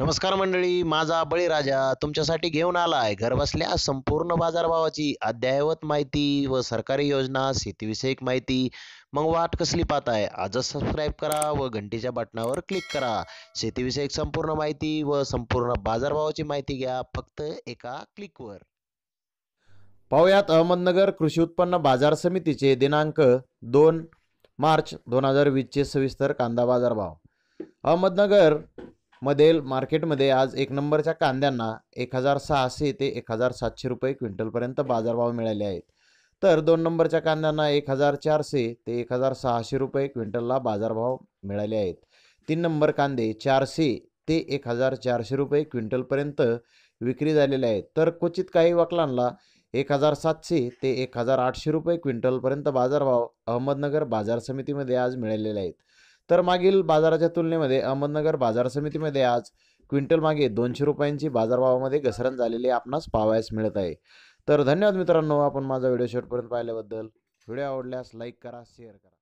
नमस्कार मंडळी माझा बळीराजा तुमच्यासाठी घेऊन आलाय. घरबसल्या संपूर्ण बाजारभावाची अद्ययावत माहिती व सरकारी योजना शेतीविषयक माहिती. मग वाट कसली पाहताय? आजच सबस्क्राईब करा व घंटीच्या बटनावर क्लिक करा. शेतीविषयक संपूर्ण माहिती व संपूर्ण बाजारभावाची माहिती घ्या फक्त एका क्लिकवर पाहुयात अहमदनगर कृषी उत्पन्न बाजार समितीचे दिनांक दोन मार्च दोन हजार वीसचे सविस्तर कांदा बाजारभाव. अहमदनगर मधील मार्केटमध्ये आज एक नंबरच्या कांद्यांना एक हजार सहाशे ते एक हजार सातशे रुपये क्विंटलपर्यंत बाजारभाव मिळाले आहेत. तर दोन नंबरच्या कांद्यांना एक हजार चारशे ते एक हजार सहाशे रुपये क्विंटलला बाजारभाव मिळाले आहेत. तीन नंबर कांदे चारशे ते एक हजार चारशे रुपये क्विंटलपर्यंत विक्री झालेले आहेत. तर क्वचित काही वकलांना एक हजार सातशे ते एक हजार आठशे रुपये क्विंटलपर्यंत बाजारभाव अहमदनगर बाजार समितीमध्ये आज मिळालेले आहेत. तर मागील बाजाराच्या तुलनेमध्ये अहमदनगर बाजार समितीमध्ये आज क्विंटल मागे दोनशे रुपयांची बाजारभावामध्ये घसरण झालेली आपणास पाहावयास मिळत आहे. तर धन्यवाद मित्रांनो आपण माझा व्हिडिओ शेवटपर्यंत पाहिल्याबद्दल. व्हिडिओ आवडल्यास लाईक करा शेअर करा.